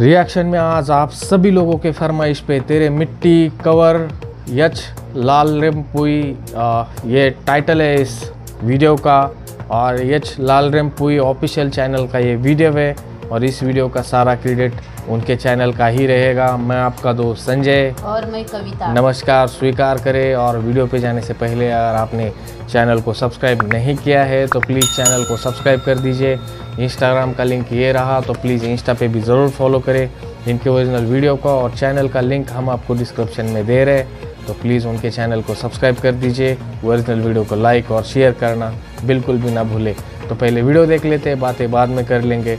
Reaction में आज आप सभी लोगों के फरमाइश पे तेरे मिट्टी, कवर यच लाल रेमपुई ये टाइटल है इस वीडियो का। और यच लाल रेमपुई ऑफिशियल चैनल का ये वीडियो है। और इस वीडियो का सारा क्रेडिट उनके चैनल का ही रहेगा। मैं आपका दोस्त संजय। और मैं कविता। नमस्कार स्वीकार करें और वीडियो पे जाने से पहले अगर आपने चैनल को सब्सक्राइब नहीं किया है तो प्लीज़ चैनल को सब्सक्राइब कर दीजिए। इंस्टाग्राम का लिंक ये रहा तो प्लीज़ इंस्टा पे भी ज़रूर फॉलो करें। इनके ओरिजिनल वीडियो का और चैनल का लिंक हम आपको डिस्क्रिप्शन में दे रहे तो प्लीज़ उनके चैनल को सब्सक्राइब कर दीजिए ओरिजिनल वीडियो को लाइक और शेयर करना बिल्कुल भी ना भूले। तो पहले वीडियो देख लेते हैं बातें बाद में कर लेंगे।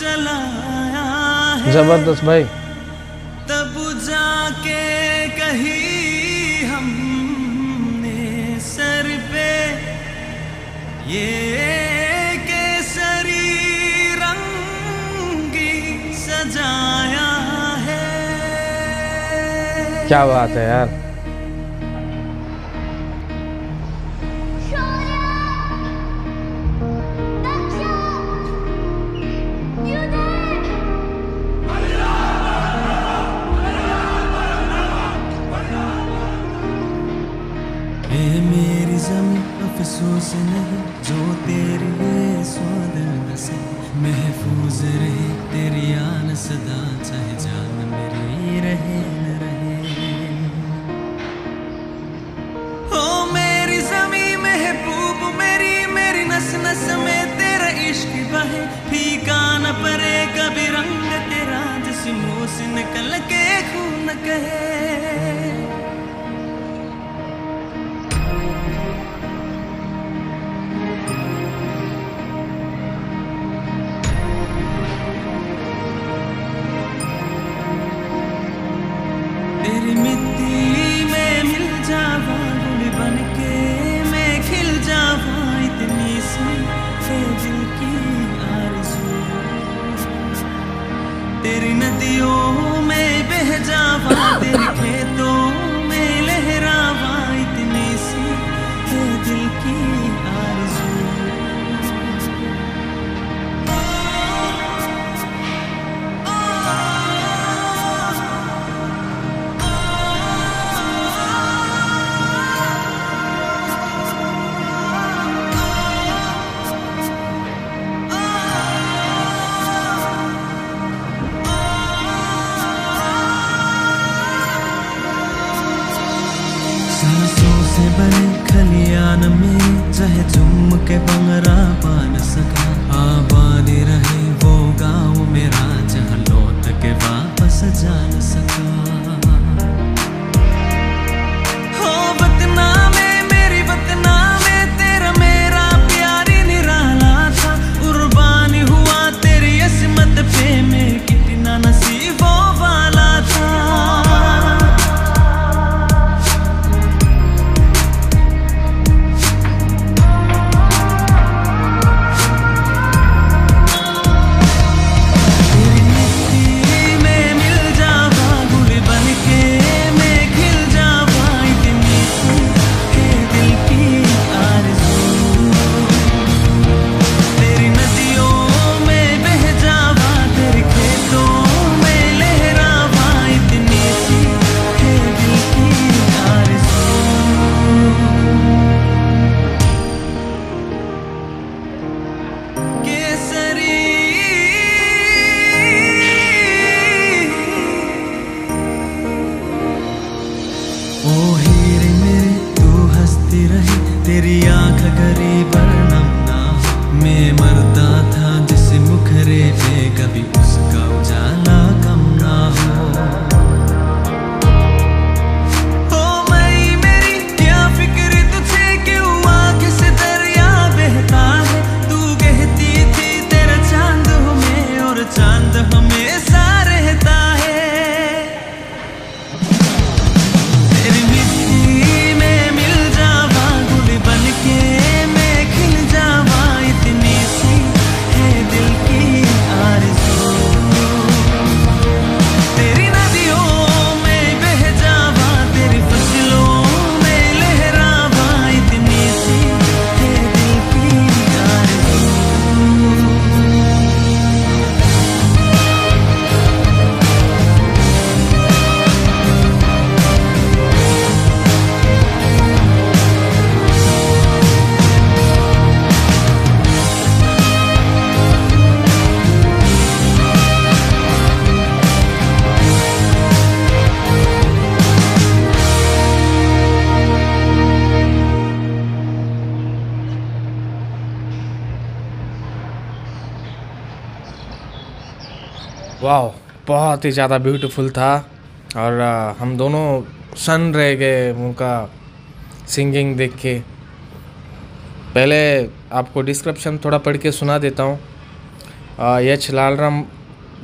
जलाया ज़बरदस्त भाई। तब जाके कही हमने सर पे ये केसरी रंगी सजाया है। क्या बात है यार। मेरी ज़मीन अफसोस नहीं, जो तेरी ये स्वाद से महफूज रहे, तेरी आन सदा, चाहे जान मेरी रहे न रहे। ओ मेरी जमी महबूब, मेरी मेरी नस नस में तेरा इश्क बहे। फीका न परे कभी रंग तेरा जिस्मों से निकल के खून कहे। वाह बहुत ही ज़्यादा ब्यूटीफुल था। और हम दोनों सन रह गए उनका सिंगिंग देख के। पहले आपको डिस्क्रिप्शन थोड़ा पढ़ के सुना देता हूँ। यच लालराम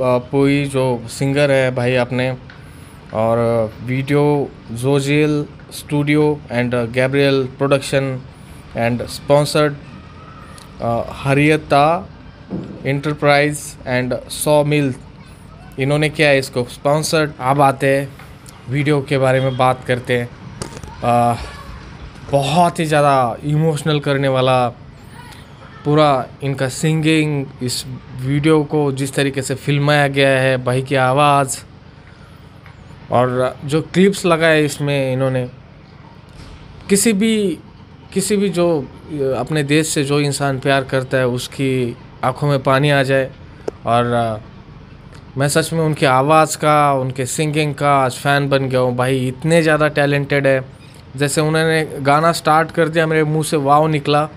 पुई जो सिंगर है भाई अपने और video, जोजिल studio and Gabriel production and sponsored Hariyata enterprise and saw mill इन्होंने किया है इसको स्पॉन्सर्ड अब आते हैं वीडियो के बारे में बात करते हैं। आ, बहुत ही ज़्यादा इमोशनल करने वाला पूरा इनका सिंगिंग इस वीडियो को जिस तरीके से फिल्माया गया है भाई की आवाज़। और जो क्लिप्स लगाए इसमें इन्होंने किसी भी किसी भी जो अपने देश से जो इंसान प्यार करता है उसकी आँखों में पानी आ जाए। और मैं सच में उनकी आवाज़ का, उनके सिंगिंग का आज फ़ैन बन गया हूँ। भाई, इतने ज़्यादा टैलेंटेड है। जैसे उन्होंने गाना स्टार्ट कर दिया, मेरे मुँह से वाव निकला।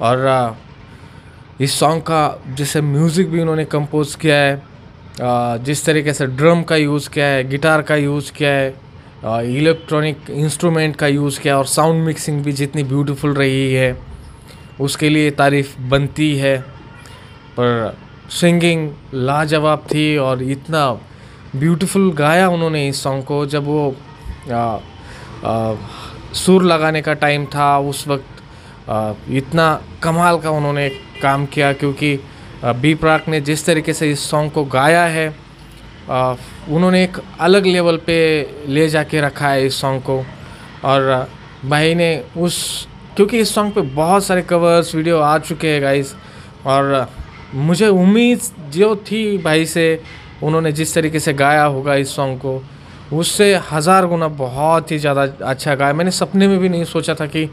और इस सॉन्ग का जैसे म्यूज़िक भी उन्होंने कंपोज किया है। जिस तरीके से ड्रम का यूज़ किया है गिटार का यूज़ किया है इलेक्ट्रॉनिक इंस्ट्रूमेंट का यूज़ किया और साउंड मिक्सिंग भी जितनी ब्यूटीफुल रही है, उसके लिए तारीफ़ बनती है। पर सिंगिंग लाजवाब थी और इतना ब्यूटीफुल गाया उन्होंने इस सॉन्ग को। जब वो आ, आ, सुर लगाने का टाइम था उस वक्त आ, इतना कमाल का उन्होंने काम किया क्योंकि बी प्राक ने जिस तरीके से इस सॉन्ग को गाया है आ, उन्होंने एक अलग लेवल पे ले जाके रखा है इस सॉन्ग को। और भाई ने उस क्योंकि इस सॉन्ग पे बहुत सारे कवर्स वीडियो आ चुके हैं गाइस और मुझे उम्मीद जो थी भाई से, उन्होंने जिस तरीके से गाया होगा इस सॉन्ग को, उससे हज़ार गुना बहुत ही ज़्यादा अच्छा गाया। मैंने सपने में भी नहीं सोचा था कि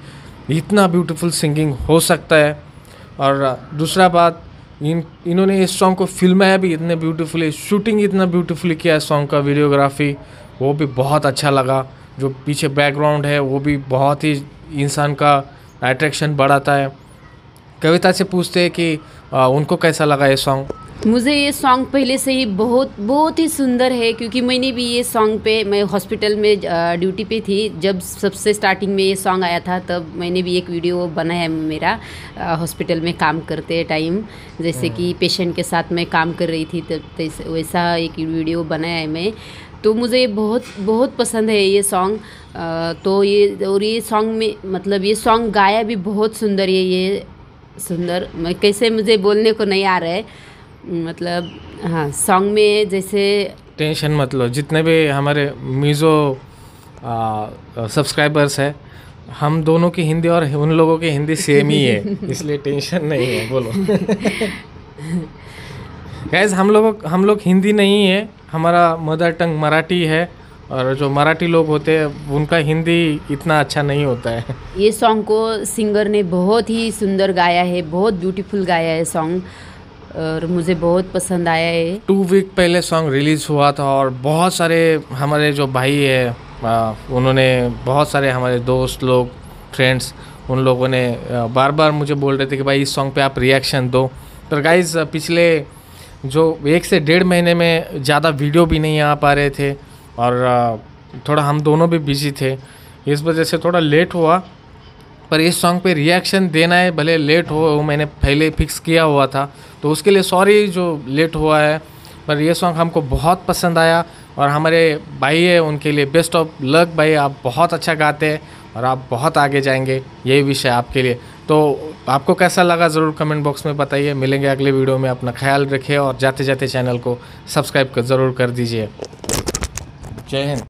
इतना ब्यूटीफुल सिंगिंग हो सकता है। और दूसरा बात, इन, इन्होंने इस सॉन्ग को फिल्माया भी इतने ब्यूटीफुली शूटिंग इतना ब्यूटीफुली किया है सॉन्ग का वीडियोग्राफी वो भी बहुत अच्छा लगा। जो पीछे बैकग्राउंड है, वो भी बहुत ही इंसान का अट्रैक्शन बढ़ाता है। कविता से पूछते हैं कि आ, उनको कैसा लगा ये सॉन्ग मुझे ये सॉन्ग पहले से ही बहुत बहुत ही सुंदर है क्योंकि मैंने भी ये सॉन्ग पे मैं हॉस्पिटल में ड्यूटी पे थी। जब सबसे स्टार्टिंग में ये सॉन्ग आया था तब मैंने भी एक वीडियो बनाया है मेरा हॉस्पिटल में काम करते टाइम जैसे कि पेशेंट के साथ मैं काम कर रही थी तब वैसा एक वीडियो बनाया है मैं। तो मुझे ये बहुत बहुत पसंद है ये सॉन्ग तो ये और ये सॉन्ग में मतलब ये सॉन्ग गाया भी बहुत सुंदर है ये सुंदर। मैं कैसे मुझे बोलने को नहीं आ रहा है। मतलब हाँ सॉन्ग में जैसे टेंशन मत लो। जितने भी हमारे मीज़ो सब्सक्राइबर्स है हम दोनों की हिंदी और उन लोगों की हिंदी सेम ही है। इसलिए टेंशन नहीं है बोलो। गैस हम लोग हम लोग हिंदी नहीं है। हमारा मदर टंग मराठी है। और जो मराठी लोग होते हैं उनका हिंदी इतना अच्छा नहीं होता है। ये सॉन्ग को सिंगर ने बहुत ही सुंदर गाया है बहुत ब्यूटीफुल गाया है सॉन्ग और मुझे बहुत पसंद आया है। टू वीक पहले सॉन्ग रिलीज़ हुआ था और बहुत सारे हमारे जो भाई है आ, उन्होंने बहुत सारे हमारे दोस्त लोग फ्रेंड्स उन लोगों ने बार बार मुझे बोल रहे थे कि भाई इस सॉन्ग पे आप रिएक्शन दो। पर गाइज़ पिछले जो एक से डेढ़ महीने में ज़्यादा वीडियो भी नहीं आ पा रहे थे और थोड़ा हम दोनों भी बिज़ी थे। इस वजह से थोड़ा लेट हुआ, पर इस सॉन्ग पे रिएक्शन देना है, भले लेट हो, वो मैंने पहले फिक्स किया हुआ था। तो उसके लिए सॉरी जो लेट हुआ है, पर ये सॉन्ग हमको बहुत पसंद आया और हमारे भाई है, उनके लिए बेस्ट ऑफ़ लक भाई, आप बहुत अच्छा गाते हैं और आप बहुत आगे जाएँगे, यही विषय आपके लिए। तो आपको कैसा लगा ज़रूर कमेंट बॉक्स में बताइए। मिलेंगे अगले वीडियो में, अपना ख्याल रखिए और जाते जाते चैनल को सब्सक्राइब कर ज़रूर कर दीजिए। जय हिंद